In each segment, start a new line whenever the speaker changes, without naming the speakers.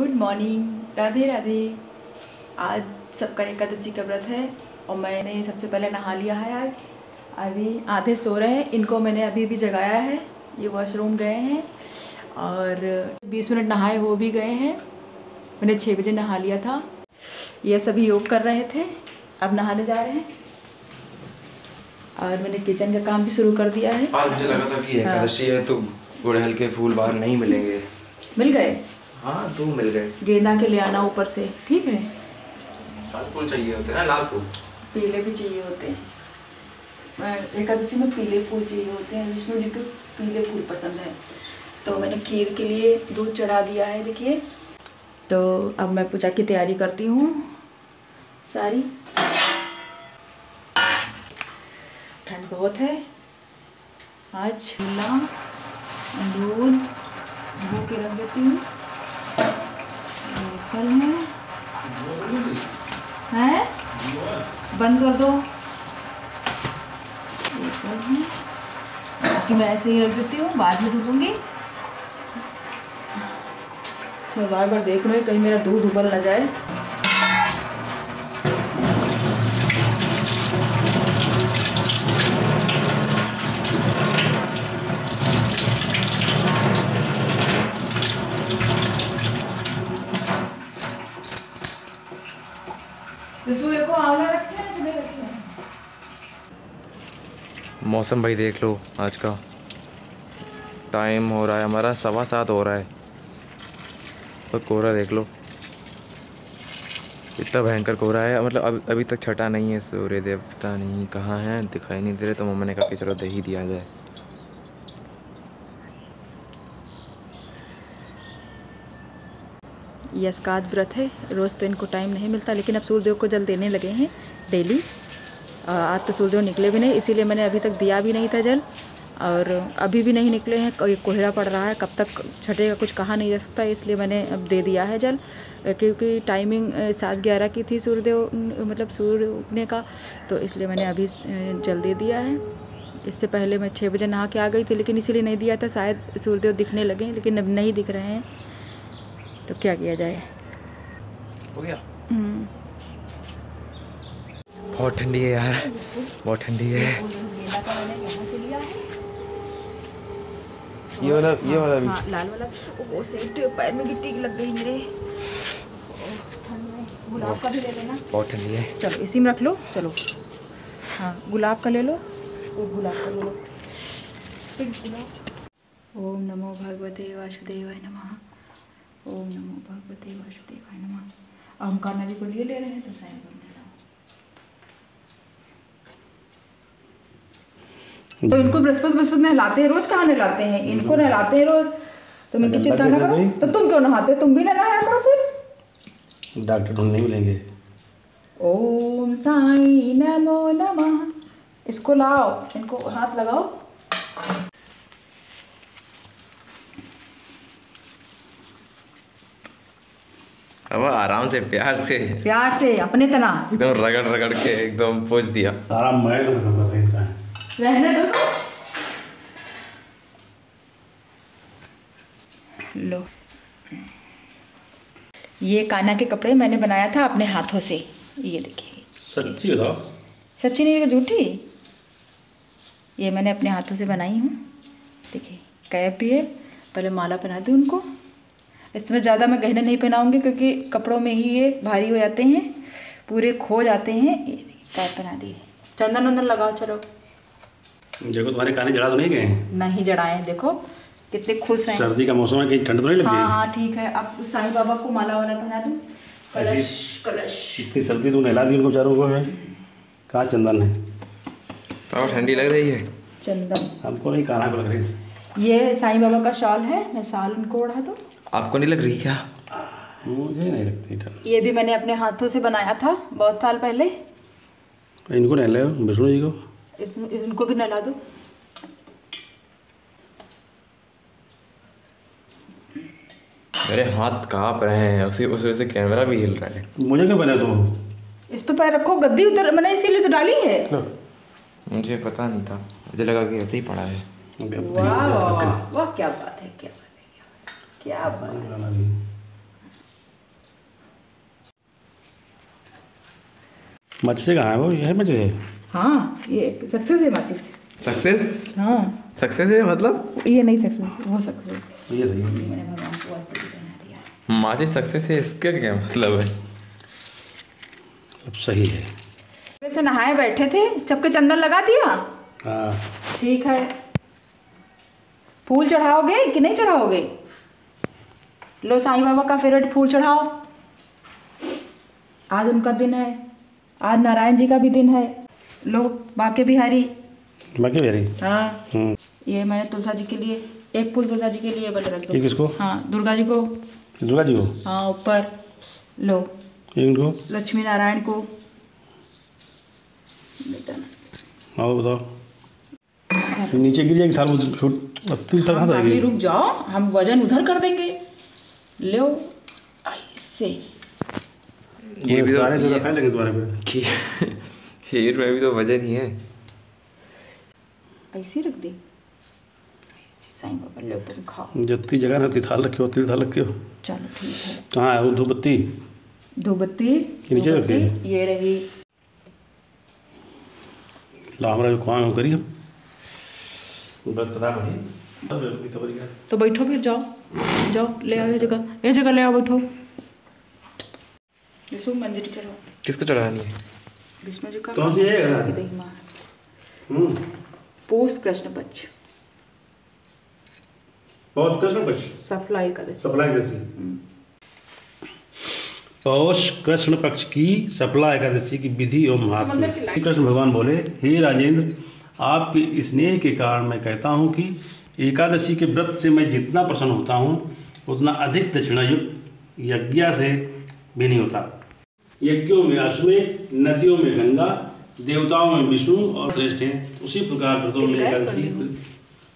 Good morning Radhe Radhe. आज सबका एकादशी का व्रत है और मैंने सबसे पहले नहा लिया है आज। अभी आधे सो रहे हैं इनको मैंने अभी भी जगाया है ये वॉशरूम गए हैं और 20 मिनट नहाए हो भी गए हैं। मैंने छः बजे नहा लिया था। ये सभी योग कर रहे थे अब नहाने जा रहे हैं। और मैंने किचन का काम भी शुरू कर दिया है।
आज मुझे लगा था कि एकादशी है तो गुड़हल के फूल बाहर नहीं मिलेंगे।
मिल गए?
हाँ दो मिल गए।
गेंदा के ले आना ऊपर से ठीक है?
लाल फूल चाहिए होते ना लाल फूल।
पीले भी चाहिए होते हैं। एकादशी में पीले फूल चाहिए होते हैं विष्णु जी को पीले फूल पसंद है। तो मैंने खीर के लिए दूध चढ़ा दिया है देखिए। तो अब मैं पूजा की तैयारी करती हूँ। सारी। ठंड बहुत है। आज ला दूध भिगो के रख देती हूँ। फल है? बंद कर दो। कि मैं ऐसे ही रख देती हूँ, बाद में धुलूँगी। मैं बार बार देख रहे कहीं मेरा दूध उबल ना जाए।
मौसम भाई देख लो आज का। टाइम हो रहा है, हमारा सवा सात हो रहा है। और कोहरा देख लो। इतना भयंकर कोहरा है मतलब अब, अभी तक छटा नहीं है सूर्य देवता नहीं कहाँ है, दिखाई नहीं दे रहे तो मम्मा ने कहा कि चलो दही दिया जाए।
का व्रत है। रोज़ तो इनको टाइम नहीं मिलता, लेकिन अब सूर्यदेव को जल देने लगे हैं डेली आज तो सूर्यदेव निकले भी नहीं, इसीलिए मैंने अभी तक दिया भी नहीं था जल। और अभी भी नहीं निकले हैं, कोई कोहरा पड़ रहा है, कब तक छठेगा कुछ कहा नहीं जा सकता, इसलिए मैंने अब दे दिया है जल। क्योंकि टाइमिंग सात ग्यारह की थी सूर्यदेव मतलब सूर्य उगने का तो इसलिए मैंने अभी जल दे दिया है। इससे पहले मैं छः बजे नहा के आ गई थी, लेकिन इसीलिए नहीं दिया था, शायद सूर्यदेव दिखने लगे, लेकिन अब नहीं दिख रहे हैं। तो क्या किया जाए?
हो गया?
हम्म।
बहुत ठंडी है यार। बहुत ठंडी है। ये वाला ये वाला भी।
हाँ लाल वाला। वो सेट पैर में गिट्टी लग गई मेरे। गुलाब का भी ले लेना।
बहुत ठंडी है।
चलो इसी में रख लो। चलो। हाँ गुलाब का ले लो। वो गुलाब का ले लो। फिर गुलाब। ओम नमो भगवते वासुदेवाय नमः। ओम नमो भगवते वासुदेवाय नमः। अब हम कान्हा जी को लिए ले रहे हैं तो साइन कर तो इनको बृहस्पति बृहस्पति नहलाते हैं रोज कहाँ नहलाते हैं? इनको नहलाते हैं रोज। तुम इनकी चिंता ना करो तो तुम क्यों नहाते? तुम भी नहाया करो फिर।
डॉक्टर ढूंढ नहीं मिलेंगे।
ओम साई नमो नमः। इसको लाओ इनको हाथ लगाओ।
अब आराम से प्यार से।
प्यार से अपने तना।
एकदम रगड़ रगड़ के एकदम पोच दिया।
सारा मैल है
रहने दो लो। ये काना के कपड़े मैंने बनाया था अपने हाथों से। ये देखिए।
सच्ची बताओ।
सच्ची नहीं है झूठी? ये मैंने अपने हाथों से बनाई हूँ। देखिए कैप भी है पहले माला पहना दी उनको। इसमें ज़्यादा मैं गहने नहीं पहनाऊँगी क्योंकि कपड़ों में ही ये भारी हो जाते हैं पूरे खो जाते हैं। कैप पहना दी चंदन वंदन लगाओ चलो।
देखो तुम्हारे काने जड़ा तो नहीं गए हैं?
नहीं जड़ाए हैं देखो कितने खुश हैं।
सर्दी का मौसम है कहीं ठंड तो नहीं लग?
हाँ
हाँ
ठीक है। अब साईं बाबा को माला वाला पहना दूँ। कलश कलश।
इतनी सर्दी तू नहला दी उनको चारों को है? कहाँ चंदन है?
बहुत ठंडी लग रही है।
चंदन।
हमको नहीं काना को लग रही
ये साईं बाबा का शॉल है मैं शाल उनको ओढ़ा दूँ।
आपको नहीं लग रही क्या?
मुझे नहीं लगती ठंड
ये भी मैंने अपने हाथों से बनाया था बहुत साल पहले।
इनको नहले विष्णु जी को।
इस इनको भी नहला दो।
मेरे हाथ काँप रहे हैं उसी उस वजह से कैमरा भी हिल रहा है।
मुझे क्यों बना तुम
इस पे पैर रखो गद्दी उतर मैंने इसीलिए तो डाली है।
मुझे पता नहीं था मुझे लगा कि ऐसे ही पड़ा है।
वाह वाह वाह क्या बात है क्या बात है। क्या हाँ,
मछली कहाँ है वो? ये है मछली
हाँ ये सक्सेस है मछली
सक्सेस
हाँ।
सक्सेस है मतलब?
ये नहीं सक्सेस वो सक्सेस तो
ये सही है।
माचिस सक्सेस है इसका क्या मतलब है?
अब सही है।
वैसे नहाए बैठे थे चपके चंदन लगा दिया?
हाँ।
ठीक है। फूल चढ़ाओगे कि नहीं चढ़ाओगे? लो साईं बाबा का फेवरेट फूल चढ़ाओ। आज उनका दिन है। आज नारायण जी का भी दिन है। लो बाके बिहारी।
बाकी वेरी
हाँ।
हम्म।
ये मैंने तुलसा जी के लिए एक फूल तुलसा जी के लिए बल रख
ये
दो
किसको?
हाँ दुर्गा जी को।
दुर्गा जी को?
हाँ ऊपर। लो।
इनको
लक्ष्मी नारायण को। बेटा
आओ बताओ नीचे गिर जाएगी थाल वो छोट
रुक जाओ हम वज़न उधर कर देंगे। लो ऐसे
ये भी तो
लेंगे तुम्हारे पे।
खीर खीर में भी तो वज़न ही। है
ऐसे रख दे। ऐसे साईं बाबा लो तुम खाओ।
जितनी जगह ना उतनी थाल रखे हो उतनी थाल रखे हो।
चलो ठीक है।
कहाँ है वो धूपबत्ती?
धूपबत्ती
नीचे रख दी।
ये रही।
ला हमारा जो काम है वो करिए। बस बता क्या
तो बैठो फिर जाओ जाओ ले आओ ये जगह। ये जगह ले आओ बैठो। विष्णु मंदिर चढ़ो
किसको चढ़ानी है
विष्णु जी का
कौन सी है?
माँ
हम्म।
पोष कृष्ण पक्ष
पौष कृष्ण पक्ष
सफला एकादशी
सफला एकादशी पौष कृष्ण पक्ष की सफला एकादशी की विधि एवं। श्री कृष्ण भगवान बोले हे राजेंद्र आपके स्नेह के कारण मैं कहता हूँ कि एकादशी के व्रत से मैं जितना प्रसन्न होता हूँ उतना अधिक दक्षिणायुक्त यज्ञ से भी नहीं होता। यज्ञों में अश्वमेध नदियों में गंगा देवताओं में विष्णु और श्रेष्ठ हैं। उसी प्रकार व्रतों में एकादशी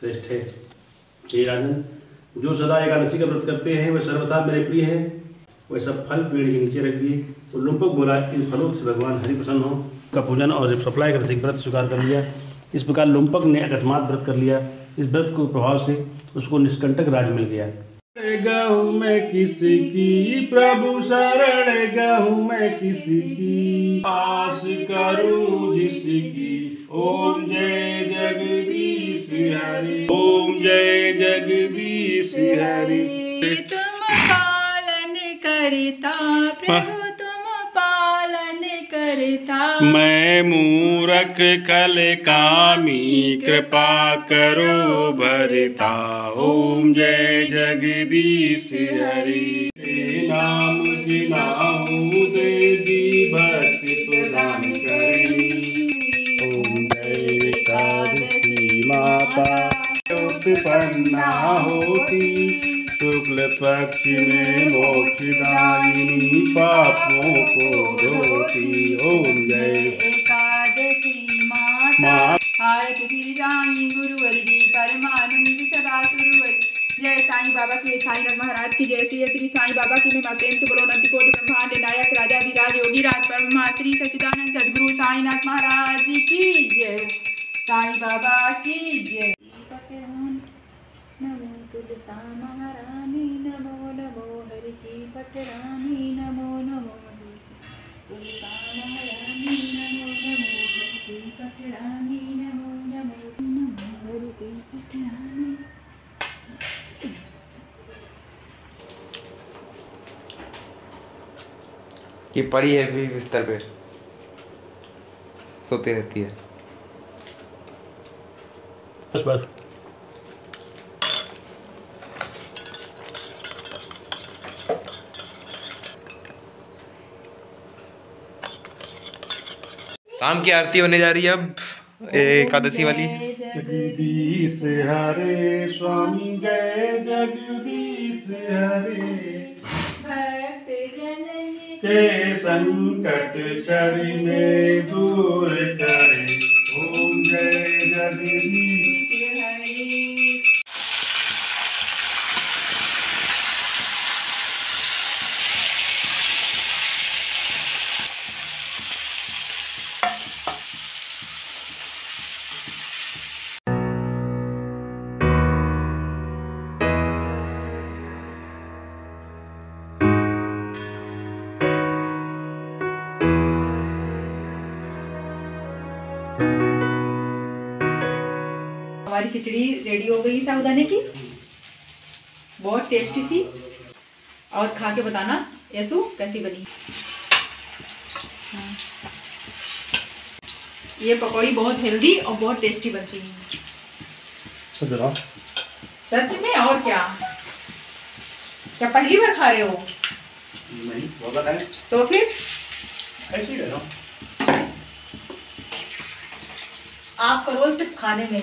श्रेष्ठ है। हे राजन जो सदा एकादशी का व्रत करते हैं वे सर्वथा मेरे प्रिय है। वह सब फल पेड़ के नीचे रख दिए। तो लुम्पक बोला इन फलों से भगवान हरि प्रसन्न हो। का पूजन और सप्लाई कर व्रत स्वीकार कर लिया। इस प्रकार लुम्पक ने अकस्मात व्रत कर लिया। इस व्रत को प्रभाव से उसको निष्कंटक राज मिल गया। गहूँ मैं किसी की प्रभु शरण गहूँ मैं किसी की आस करूँ जिसकी ओम जय जगदीश हरि ओम जय जगदीश हरि।
तुम पालन करता
मैं मूरख कल कामी कृपा करो भरता। ओम जय जगदीश हरि। नाम गिनाऊं देवी भक्ति प्रदान करी। ओम जय एकादशी माता उत्पन्ना होती शुक्ल पक्ष में मोक्षदायिनी पापों को धोती ओम जय
एकादशी माता गुरुवर जी परमानंद सदा गुरुवर जय साईं बाबा की साईं महाराज की जय श्री श्री साईं बाबा की महिमा प्रेम से बोलो कोटि ब्रह्मांड नायक राजा विराज योगी राज सचिदानंद सदगुरु महाराज की जय साईं बाबा की जय नमो तुलसा महारानी नमो नमो हरि की नमो नमो नमो नमो नमो नमो नमो हरि की
ये पड़ी है भी बिस्तर पे। सोती रहती है।
बस बस।
शाम की आरती होने जा रही है अब एकादशी वाली।
जगदीश हरे स्वामी जय जगदीश हरे।
जननी
के संकट छवि में दूर करे
खिचड़ी रेडी हो गई साबुदाने की। बहुत टेस्टी सी। और खा के बताना यसु कैसी बनी। हाँ। ये पकौड़ी बहुत हेल्दी और बहुत टेस्टी बनती है। सच में और क्या? क्या पहली बार खा रहे हो?
नहीं
तो फिर?
ऐसे ही रह रहा हूँ।
आपका रोल सिर्फ़ खाने में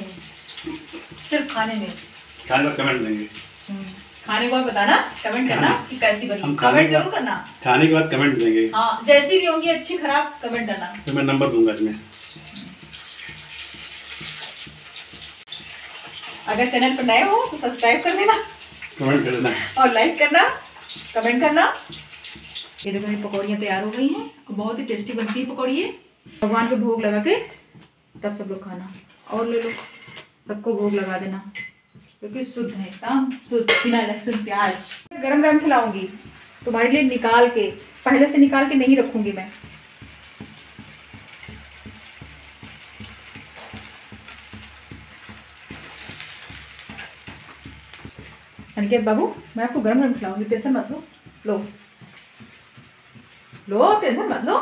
सिर्फ़ खाने में।
खाने का कमेंट देंगे
हम्म, खाने के बाद बताना कमेंट करना कि कैसी बनी। कमेंट ज़रूर करना।
खाने के बाद कमेंट देंगे
हाँ जैसी भी होंगी अच्छी खराब कमेंट करना।
फिर मैं नंबर दूँगा इसमें।
अगर चैनल पर नए हो तो सब्सक्राइब कर देना
कमेंट कर देना
और लाइक करना कमेंट करना। ये देखो मेरी पकौड़ियाँ तैयार हो गई हैं। और बहुत ही टेस्टी बनती है पकौड़ी भगवान को भोग लगा के तब सब लोग खाना। और ले लो। सबको भोग लगा देना, क्योंकि शुद्ध है, एकदम शुद्ध, बिना लहसुन, प्याज। गरम गरम खिलाऊँगी, तुम्हारे लिए निकाल के, पहले से निकाल के नहीं रखूँगी मैं। बाबू, मैं आपको गरम गरम खिलाऊँगी टेंशन मत लो। लो। लो टेंशन मत लो।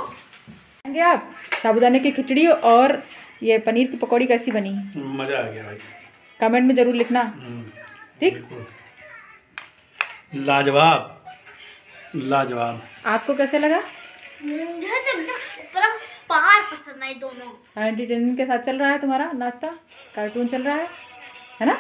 आप, साबुदाने की खिचड़ी और ये पनीर की पकौड़ी कैसी बनी?
मज़ा आ गया भाई।
कमेंट में ज़रूर लिखना।
हम्म,
ठीक?
लाजवाब। लाजवाब।
आपको कैसे लगा?
मुझे तो पार पसंद आई दोनों।
एंटरटेनमेंट के साथ चल रहा है तुम्हारा नाश्ता? कार्टून चल रहा है है ना?